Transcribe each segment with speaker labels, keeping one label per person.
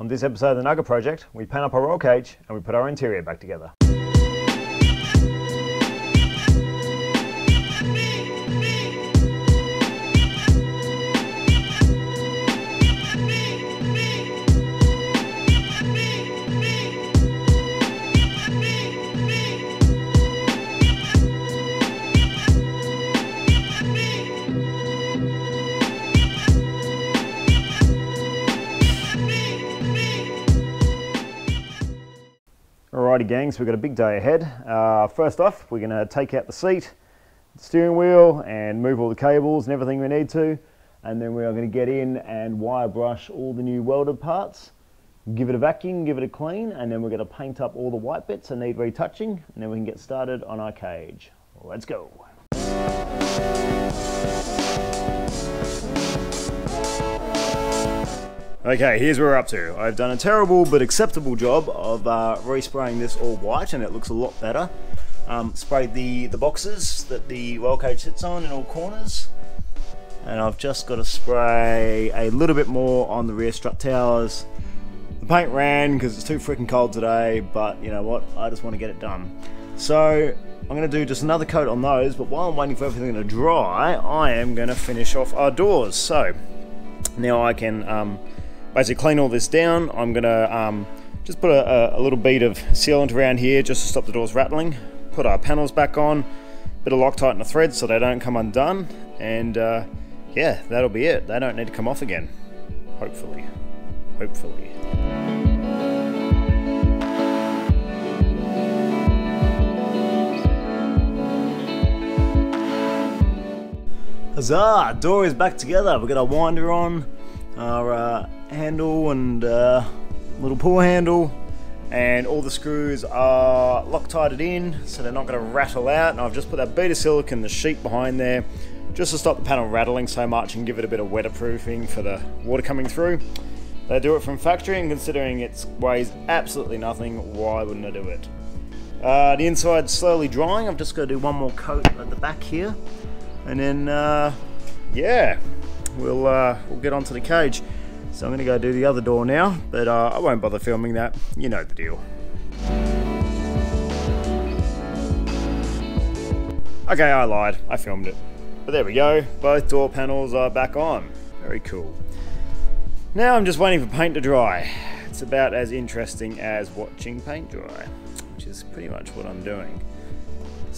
Speaker 1: On this episode of the Nugget Project, we paint up our roll cage and we put our interior back together. Alrighty gang, so we've got a big day ahead. Uh, first off, we're going to take out the seat, the steering wheel and move all the cables and everything we need to. And then we are going to get in and wire brush all the new welded parts, give it a vacuum, give it a clean, and then we're going to paint up all the white bits that need retouching, and then we can get started on our cage. Let's go. Okay, here's where we're up to. I've done a terrible but acceptable job of uh, respraying this all white and it looks a lot better. Um, sprayed the, the boxes that the roll cage sits on in all corners. And I've just got to spray a little bit more on the rear strut towers. The paint ran because it's too freaking cold today, but you know what? I just want to get it done. So I'm going to do just another coat on those, but while I'm waiting for everything to dry, I am going to finish off our doors. So now I can um, basically clean all this down. I'm gonna um, just put a, a, little bead of sealant around here just to stop the doors rattling. Put our panels back on, bit of Loctite in the threads so they don't come undone. And uh, yeah, that'll be it. They don't need to come off again. Hopefully. Hopefully. Huzzah! Door is back together. We've got our winder on, our uh, handle and uh, little pull handle and all the screws are Loctited in so they're not going to rattle out and I've just put that beta silicon the sheet behind there just to stop the panel rattling so much and give it a bit of weatherproofing for the water coming through. They do it from factory and considering it weighs absolutely nothing, why wouldn't I do it? Uh, the inside's slowly drying, I've just got to do one more coat at the back here and then uh, yeah, we'll, uh, we'll get onto the cage. So I'm going to go do the other door now, but uh, I won't bother filming that. You know the deal. Okay, I lied. I filmed it. But there we go. Both door panels are back on. Very cool. Now I'm just waiting for paint to dry. It's about as interesting as watching paint dry, which is pretty much what I'm doing.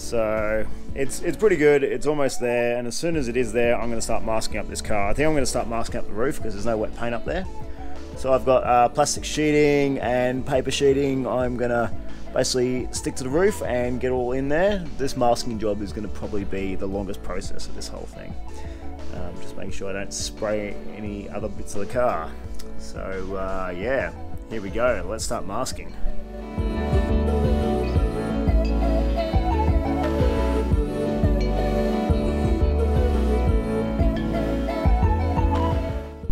Speaker 1: So it's it's pretty good. It's almost there, and as soon as it is there, I'm going to start masking up this car. I think I'm going to start masking up the roof because there's no wet paint up there. So I've got uh, plastic sheeting and paper sheeting. I'm going to basically stick to the roof and get all in there. This masking job is going to probably be the longest process of this whole thing. Um, just making sure I don't spray any other bits of the car. So uh, yeah, here we go. Let's start masking.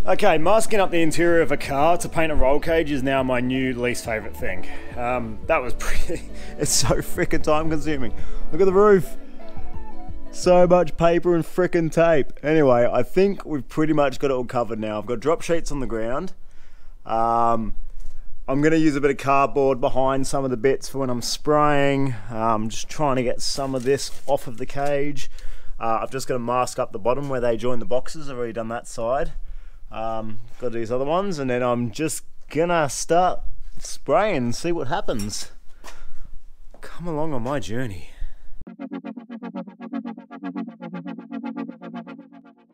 Speaker 1: Okay, masking up the interior of a car to paint a roll cage is now my new least favourite thing. Um, that was pretty, it's so freaking time consuming. Look at the roof. So much paper and freaking tape. Anyway, I think we've pretty much got it all covered now. I've got drop sheets on the ground. Um, I'm going to use a bit of cardboard behind some of the bits for when I'm spraying. I'm um, just trying to get some of this off of the cage. Uh, I've just got to mask up the bottom where they join the boxes. I've already done that side. Um, got these other ones, and then I'm just gonna start spraying and see what happens. Come along on my journey.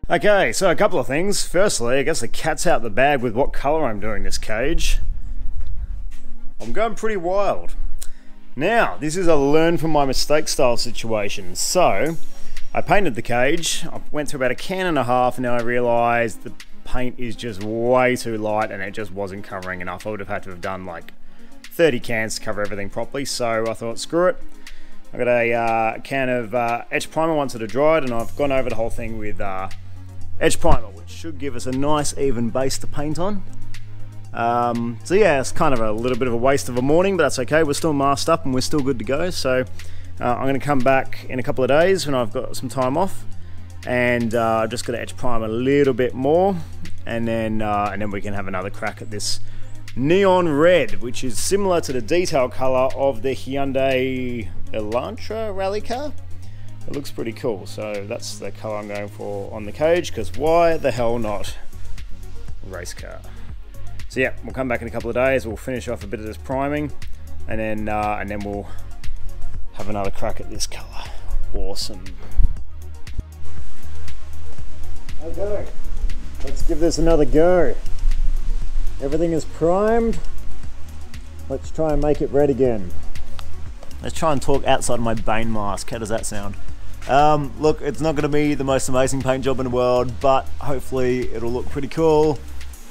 Speaker 1: Okay, so a couple of things. Firstly, I guess the cat's out the bag with what colour I'm doing this cage. I'm going pretty wild. Now, this is a learn from my mistake style situation. So, I painted the cage, I went through about a can and a half, and then I realised the paint is just way too light and it just wasn't covering enough. I would have had to have done like 30 cans to cover everything properly, so I thought, screw it. I got a uh, can of uh, Etch Primer once it had dried, and I've gone over the whole thing with uh, Etch Primer, which should give us a nice even base to paint on. Um, so yeah, it's kind of a little bit of a waste of a morning, but that's okay. We're still masked up and we're still good to go. So uh, I'm going to come back in a couple of days when I've got some time off and uh, just going to etch prime a little bit more and then uh, and then we can have another crack at this neon red, which is similar to the detail color of the Hyundai Elantra rally car. It looks pretty cool, so that's the color I'm going for on the cage, because why the hell not? Race car. So yeah, we'll come back in a couple of days, we'll finish off a bit of this priming, and then, uh, and then we'll have another crack at this color. Awesome. Okay, let's give this another go. Everything is primed. Let's try and make it red again. Let's try and talk outside of my Bane mask. How does that sound? Um, look, it's not going to be the most amazing paint job in the world, but hopefully it'll look pretty cool.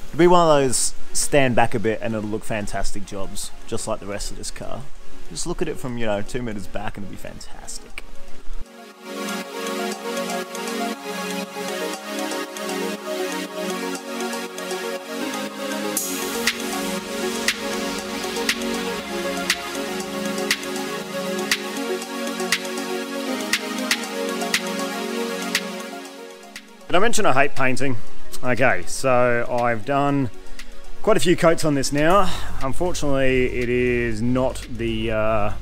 Speaker 1: It'll be one of those stand back a bit and it'll look fantastic jobs, just like the rest of this car. Just look at it from, you know, two meters back and it'll be fantastic. Did I mention I hate painting? Okay, so I've done quite a few coats on this now. Unfortunately, it is not the uh,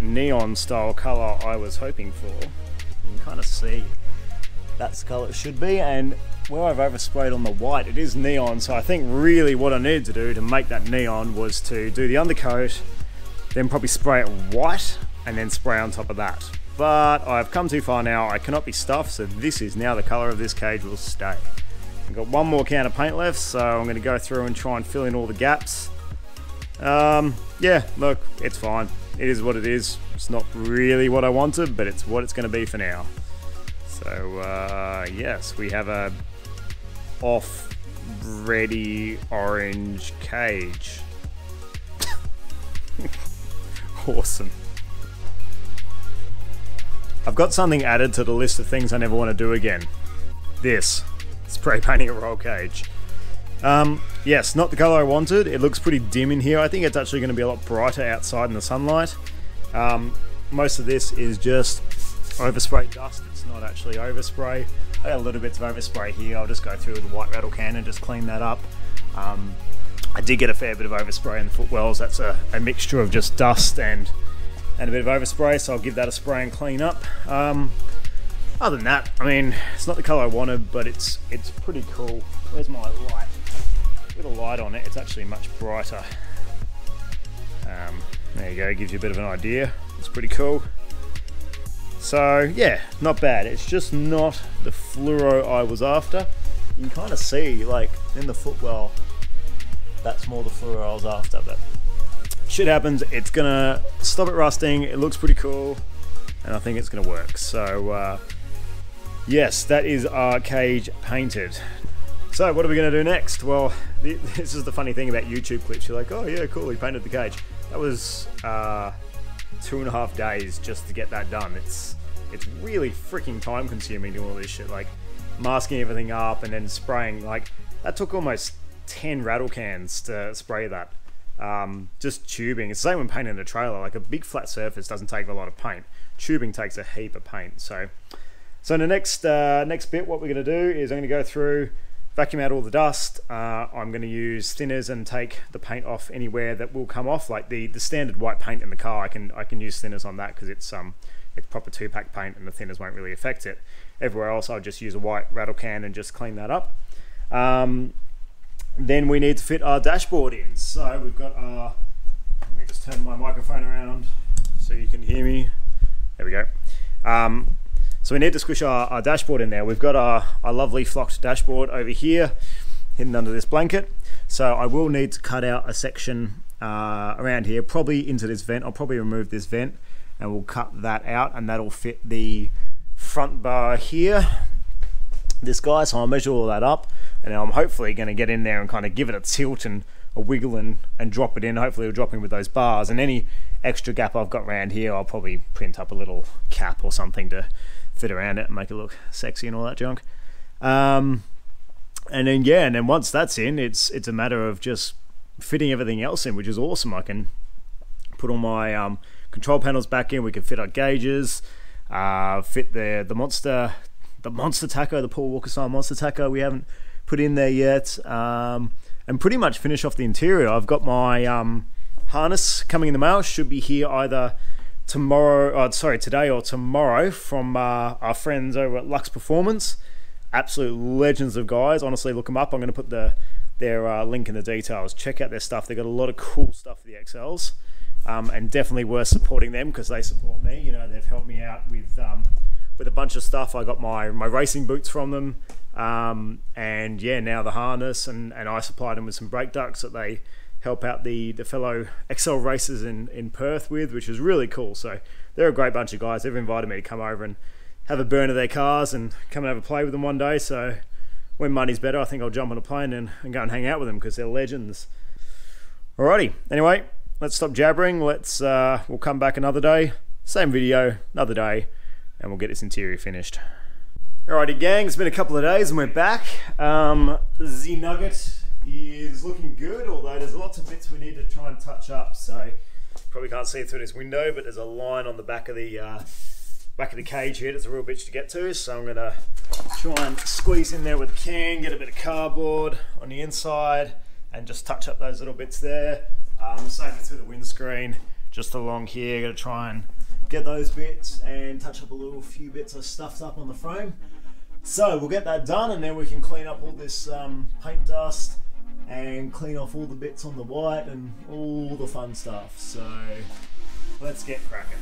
Speaker 1: neon style color I was hoping for. You can kind of see that's the color it should be, and where I've oversprayed on the white, it is neon, so I think really what I needed to do to make that neon was to do the undercoat, then probably spray it white, and then spray on top of that but I've come too far now. I cannot be stuffed, so this is now the color of this cage will stay. I've got one more can of paint left, so I'm going to go through and try and fill in all the gaps. Um, yeah, look, it's fine. It is what it is. It's not really what I wanted, but it's what it's going to be for now. So, uh, yes, we have a off ready orange cage. awesome. I've got something added to the list of things I never want to do again. This. Spray painting a roll cage. Um, yes, not the color I wanted. It looks pretty dim in here. I think it's actually going to be a lot brighter outside in the sunlight. Um, most of this is just overspray dust. It's not actually overspray. I got a little bits of overspray here. I'll just go through with a white rattle can and just clean that up. Um, I did get a fair bit of overspray in the footwells. That's a, a mixture of just dust and and a bit of overspray, so I'll give that a spray and clean up. Um, other than that, I mean, it's not the color I wanted, but it's it's pretty cool. Where's my light? With a light on it, it's actually much brighter. Um, there you go, gives you a bit of an idea. It's pretty cool. So yeah, not bad. It's just not the fluoro I was after. You can kind of see, like, in the footwell, that's more the fluoro I was after, but shit happens, it's gonna stop it rusting. It looks pretty cool, and I think it's gonna work. So, uh, yes, that is our cage painted. So, what are we gonna do next? Well, this is the funny thing about YouTube clips. You're like, oh yeah, cool, we painted the cage. That was uh, two and a half days just to get that done. It's it's really freaking time consuming doing all this shit, like masking everything up and then spraying. Like that took almost 10 rattle cans to spray that. Um, just tubing. It's the same when painting a trailer. Like a big flat surface doesn't take a lot of paint. Tubing takes a heap of paint. So, so in the next uh, next bit, what we're going to do is I'm going to go through, vacuum out all the dust. Uh, I'm going to use thinners and take the paint off anywhere that will come off. Like the the standard white paint in the car, I can I can use thinners on that because it's um it's proper two pack paint and the thinners won't really affect it. Everywhere else, I'll just use a white rattle can and just clean that up. Um, then we need to fit our dashboard in. So we've got our, let me just turn my microphone around so you can hear me. There we go. Um, so we need to squish our, our, dashboard in there. We've got our, our lovely flocked dashboard over here, hidden under this blanket. So I will need to cut out a section uh, around here, probably into this vent. I'll probably remove this vent and we'll cut that out and that'll fit the front bar here. This guy, so I'll measure all that up and I'm hopefully going to get in there and kind of give it a tilt and a wiggle and, and drop it in. Hopefully it'll drop in with those bars. And any extra gap I've got around here, I'll probably print up a little cap or something to fit around it and make it look sexy and all that junk. Um, and then yeah, and then once that's in, it's it's a matter of just fitting everything else in, which is awesome. I can put all my um, control panels back in. We can fit our gauges, uh, fit the the monster, the monster tacho, the Paul Walker style monster tacho. We haven't put in there yet. Um, and pretty much finish off the interior. I've got my um, harness coming in the mail. Should be here either tomorrow, oh, sorry, today or tomorrow from uh, our friends over at Luxe Performance. Absolute legends of guys. Honestly, look them up. I'm going to put the their uh, link in the details. Check out their stuff. They've got a lot of cool stuff for the Excels. Um, and definitely worth supporting them because they support me. You know, they've helped me out with um, with a bunch of stuff. I got my my racing boots from them, um, and yeah, now the harness, and, and I supplied them with some brake ducts that they help out the the fellow Excel racers in in Perth with, which is really cool. So they're a great bunch of guys. They've invited me to come over and have a burn of their cars and come and have a play with them one day. So when money's better, I think I'll jump on a plane and, and go and hang out with them because they're legends. Alrighty. Anyway, let's stop jabbering. Let's uh, we'll come back another day, same video, another day, and we'll get this interior finished. Alrighty, gang. It's been a couple of days and we're back. Um, the Nugget is looking good, although there's lots of bits we need to try and touch up. So probably can't see through this window, but there's a line on the back of the uh, back of the cage here. It's a real bitch to get to, so I'm gonna try and squeeze in there with a can, get a bit of cardboard on the inside, and just touch up those little bits there. Um, same through the windscreen, just along here. Gonna try and get those bits and touch up a little few bits I stuffed up on the frame. So we'll get that done, and then we can clean up all this um, paint dust and clean off all the bits on the white and all the fun stuff. So let's get cracking.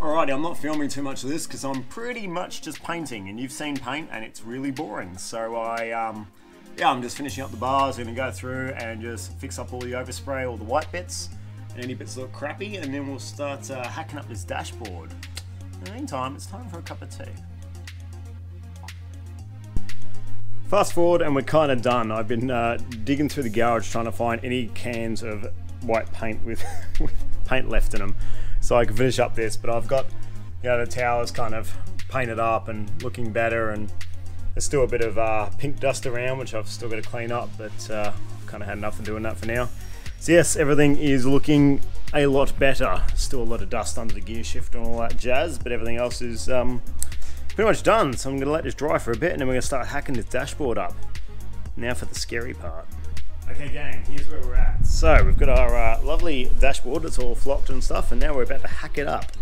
Speaker 1: Alrighty, I'm not filming too much of this because I'm pretty much just painting and you've seen paint and it's really boring. So I, um, yeah, I'm just finishing up the bars. I'm gonna go through and just fix up all the overspray, all the white bits and any bits that look crappy and then we'll start uh, hacking up this dashboard. In the meantime, it's time for a cup of tea. Fast forward and we're kind of done. I've been uh, digging through the garage trying to find any cans of white paint with, with paint left in them so I can finish up this. But I've got, you know, the towers kind of painted up and looking better and there's still a bit of uh, pink dust around which I've still got to clean up but uh, I've kind of had enough of doing that for now. So yes, everything is looking a lot better. Still a lot of dust under the gear shift and all that jazz, but everything else is um, pretty much done. So I'm going to let this dry for a bit and then we're going to start hacking this dashboard up. Now for the scary part. Okay gang, here's where we're at. So we've got our uh, lovely dashboard, it's all flocked and stuff, and now we're about to hack it up.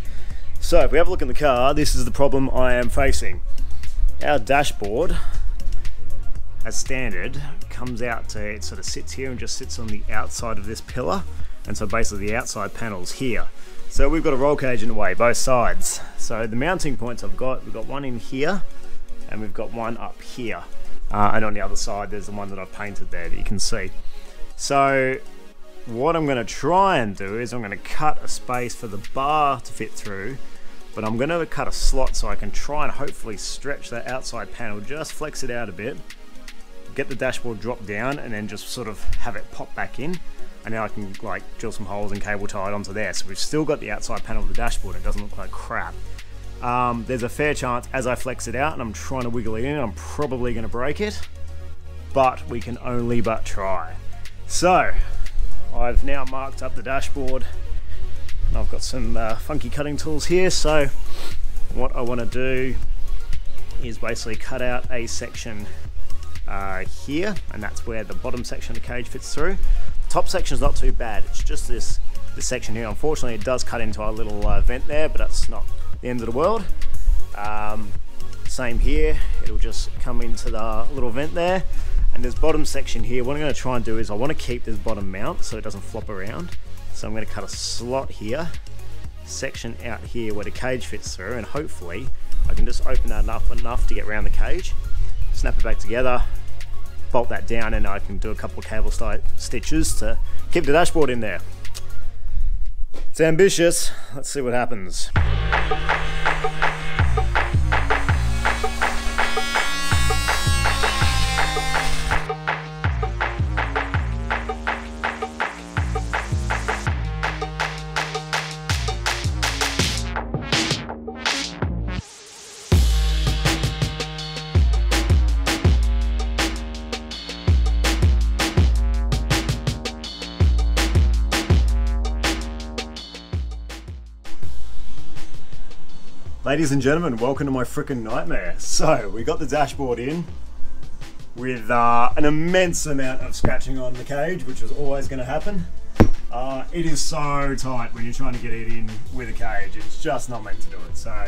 Speaker 1: So if we have a look in the car, this is the problem I am facing. Our dashboard, as standard, comes out to, it sort of sits here and just sits on the outside of this pillar. And so basically the outside panel's here. So we've got a roll cage in the way, both sides. So the mounting points I've got, we've got one in here and we've got one up here. Uh, and on the other side, there's the one that I've painted there that you can see. So what I'm going to try and do is I'm going to cut a space for the bar to fit through, but I'm going to cut a slot so I can try and hopefully stretch that outside panel, just flex it out a bit, get the dashboard drop down, and then just sort of have it pop back in and now I can like drill some holes and cable tie it onto there. So we've still got the outside panel of the dashboard. It doesn't look like crap. Um, there's a fair chance as I flex it out and I'm trying to wiggle it in, I'm probably going to break it, but we can only but try. So I've now marked up the dashboard and I've got some uh, funky cutting tools here. So what I want to do is basically cut out a section uh, here and that's where the bottom section of the cage fits through top section is not too bad. It's just this, this section here. Unfortunately, it does cut into our little uh, vent there, but that's not the end of the world. Um, same here. It'll just come into the little vent there. And this bottom section here, what I'm going to try and do is I want to keep this bottom mount so it doesn't flop around. So I'm going to cut a slot here, section out here where the cage fits through, and hopefully I can just open that up enough to get around the cage, snap it back together, bolt that down and I can do a couple of cable stitches to keep the dashboard in there. It's ambitious. Let's see what happens. Ladies and gentlemen, welcome to my freaking nightmare. So, we got the dashboard in with uh, an immense amount of scratching on the cage, which was always going to happen. Uh, it is so tight when you're trying to get it in with a cage. It's just not meant to do it. So,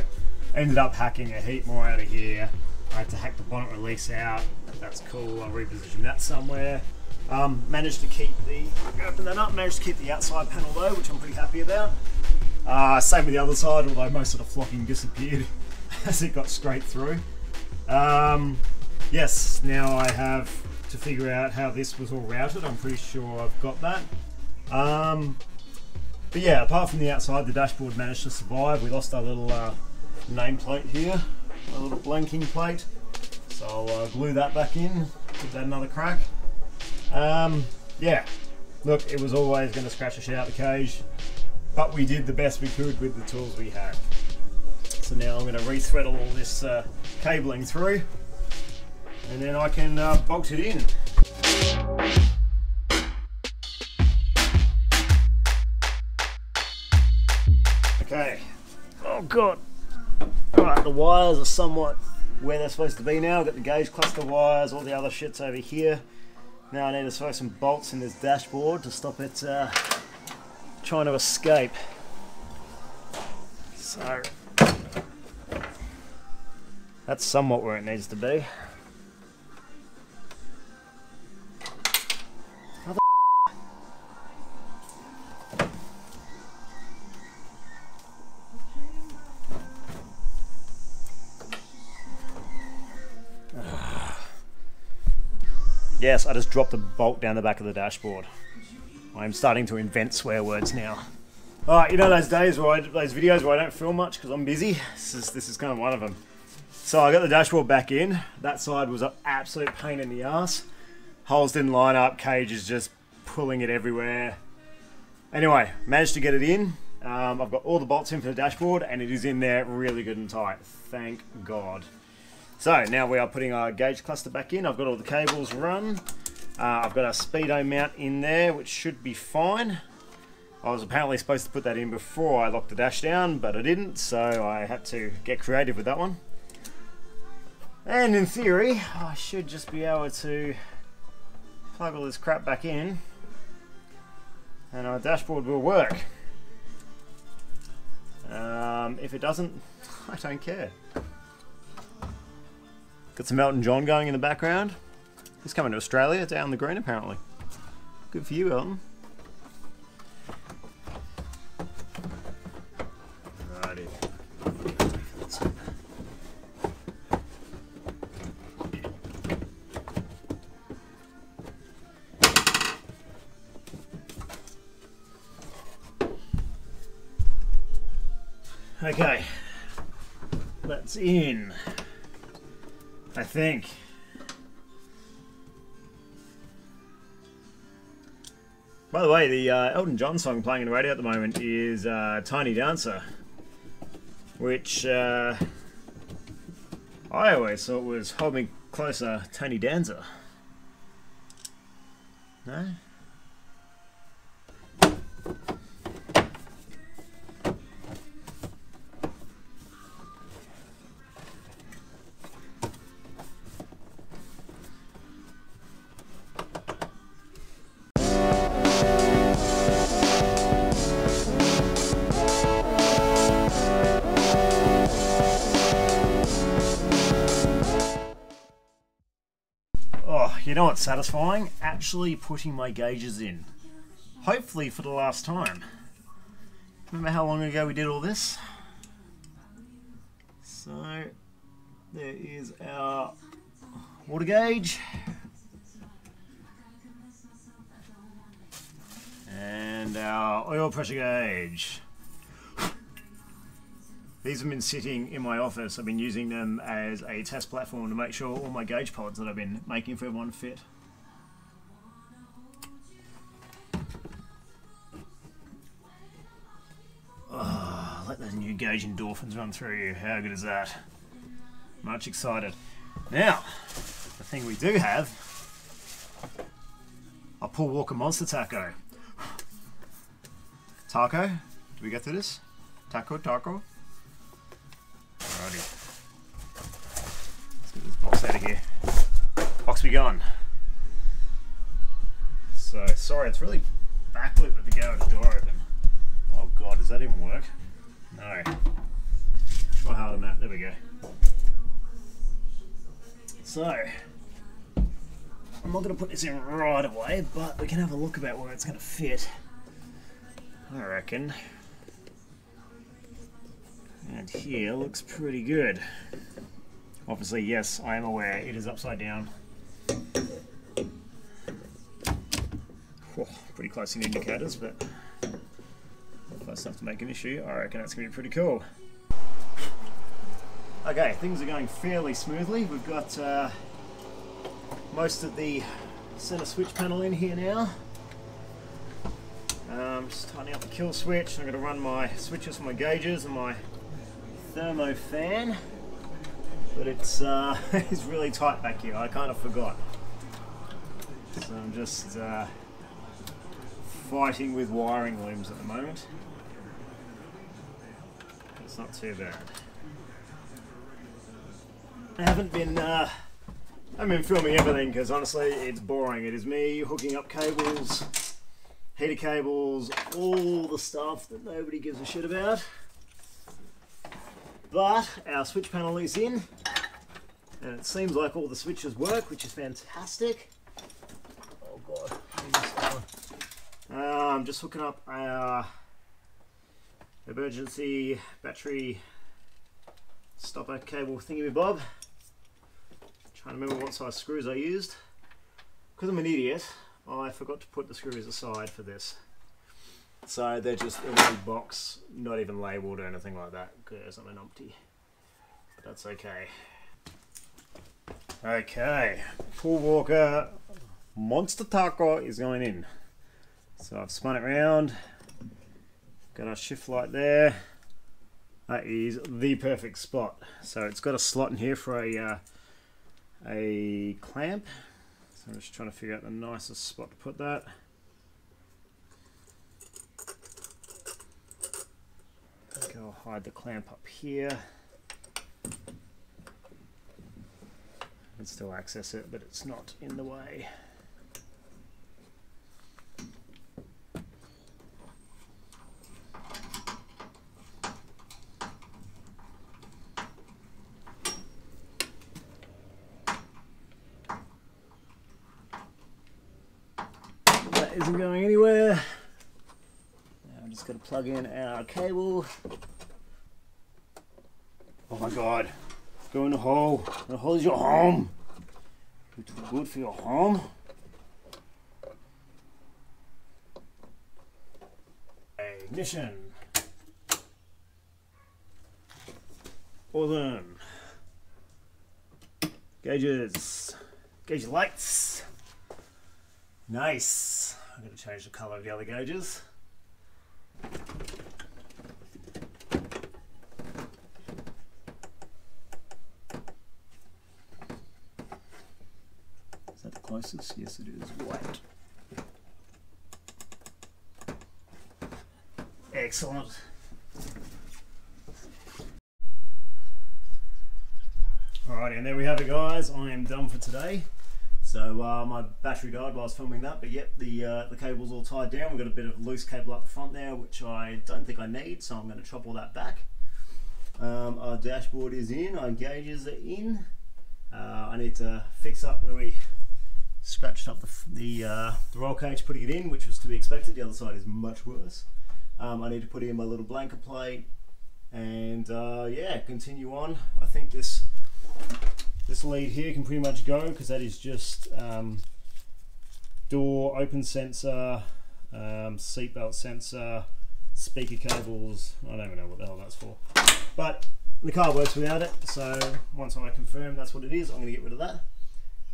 Speaker 1: ended up hacking a heap more out of here. I had to hack the bonnet release out. That's cool. I'll reposition that somewhere. Um, managed to keep the, open that up, managed to keep the outside panel though, which I'm pretty happy about. Uh, same with the other side, although most of the flocking disappeared as it got straight through. Um, yes, now I have to figure out how this was all routed. I'm pretty sure I've got that. Um, but yeah, apart from the outside, the dashboard managed to survive. We lost our little uh, nameplate here, a little blanking plate. So I'll uh, glue that back in, give that another crack. Um, yeah, look, it was always going to scratch the shit out of the cage, but we did the best we could with the tools we had. So now I'm going to rethread all this uh, cabling through, and then I can uh, bolt it in. Okay. Oh god. Alright, the wires are somewhat where they're supposed to be now. I've got the gauge cluster wires, all the other shits over here. Now I need to throw some bolts in this dashboard to stop it uh, trying to escape. So that's somewhat where it needs to be. Yes, I just dropped a bolt down the back of the dashboard. I'm starting to invent swear words now. Alright, you know those days where I, those videos where I don't film much because I'm busy? This is, this is kind of one of them. So I got the dashboard back in. That side was an absolute pain in the ass. Holes didn't line up, cage is just pulling it everywhere. Anyway, managed to get it in. Um, I've got all the bolts in for the dashboard and it is in there really good and tight. Thank God. So now we are putting our gauge cluster back in. I've got all the cables run. Uh, I've got our speedo mount in there, which should be fine. I was apparently supposed to put that in before I locked the dash down, but I didn't, so I had to get creative with that one. And in theory, I should just be able to plug all this crap back in, and our dashboard will work. Um, if it doesn't, I don't care. Got some Elton John going in the background. He's coming to Australia, down the green apparently. Good for you, Elton. Alrighty. Okay, that's in. I think. By the way, the uh, Elton John song playing in the radio at the moment is uh, Tiny Dancer, which uh, I always thought was Hold Me Closer, Tiny Dancer. No? Oh, you know what's satisfying? Actually putting my gauges in. Hopefully for the last time. Remember how long ago we did all this? So, there is our water gauge. And our oil pressure gauge. These have been sitting in my office. I've been using them as a test platform to make sure all my gauge pods that I've been making for everyone fit. Oh, let those new gauge endorphins run through you. How good is that? Much excited. Now, the thing we do have, a Paul Walker Monster Taco. Taco? Do we get through this? Taco, taco? Begun. So, sorry, it's really backlit with the garage door open. Oh god, does that even work? No. Try harder, Matt. There we go. So, I'm not going to put this in right away, but we can have a look about where it's going to fit. I reckon. And here looks pretty good. Obviously, yes, I am aware it is upside down. Pretty close in indicators, but close enough to make an issue. I reckon that's going to be pretty cool. Okay, things are going fairly smoothly. We've got uh, most of the center switch panel in here now. Um, just tightening up the kill switch. I'm going to run my switches for my gauges and my thermo fan. But it's, uh, it's really tight back here. I kind of forgot. So I'm just uh, fighting with wiring looms at the moment. It's not too bad. I haven't been uh, I haven't been filming everything because honestly it's boring. It is me hooking up cables, heater cables, all the stuff that nobody gives a shit about. But our switch panel is in and it seems like all the switches work, which is fantastic. Oh god. Uh, I'm just hooking up our emergency battery stopper cable thingy bob. Trying to remember what size screws I used. Because I'm an idiot, I forgot to put the screws aside for this. So they're just in a box, not even labelled or anything like that, because I'm an umpty. But that's okay. Okay, Paul Walker Monster Taco is going in. So I've spun it around, got a shift light there. That is the perfect spot. So it's got a slot in here for a uh, a clamp. So I'm just trying to figure out the nicest spot to put that. I'll hide the clamp up here. Can still access it, but it's not in the way. That isn't going anywhere. Now I'm just going to plug in our cable. Oh my god. Go in the hole. The hole is your home. You're good for your home. Ignition. Awesome. Gauges. Gauge lights. Nice. I'm going to change the colour of the other gauges. Is that the closest? Yes, it is. White. Excellent. Alrighty, and there we have it, guys. I am done for today. So uh, my battery died while I was filming that, but yep, the uh, the cable's all tied down. We've got a bit of loose cable up the front there, which I don't think I need, so I'm going to chop all that back. Um, our dashboard is in, our gauges are in. Uh, I need to fix up where we scratched up the, the, uh, the roll cage putting it in, which was to be expected. The other side is much worse. Um, I need to put in my little blanket plate and uh, yeah, continue on. I think this this lead here can pretty much go because that is just um, door open sensor, um, seatbelt sensor, speaker cables. I don't even know what the hell that's for. But the car works without it, so once I confirm that's what it is, I'm going to get rid of that.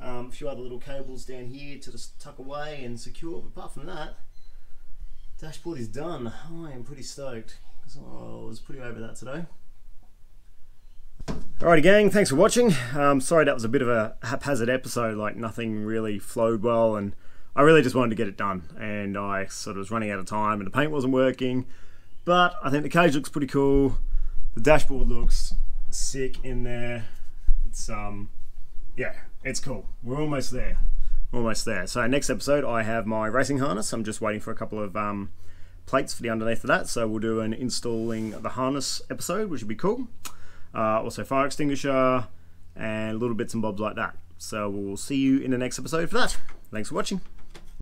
Speaker 1: Um, a few other little cables down here to just tuck away and secure, but apart from that, dashboard is done. I am pretty stoked. So I was pretty over that today. Alrighty gang, thanks for watching. Um, sorry that was a bit of a haphazard episode, like nothing really flowed well and I really just wanted to get it done and I sort of was running out of time and the paint wasn't working. But I think the cage looks pretty cool. The dashboard looks sick in there. It's um yeah, it's cool. We're almost there. Almost there. So next episode, I have my racing harness. I'm just waiting for a couple of um, plates for the underneath of that. So we'll do an installing the harness episode, which would be cool. Uh, also fire extinguisher and little bits and bobs like that. So we'll see you in the next episode for that. Thanks for watching.